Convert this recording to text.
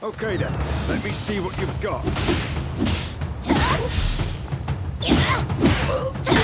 Okay then, let me see what you've got. Turn. Yeah.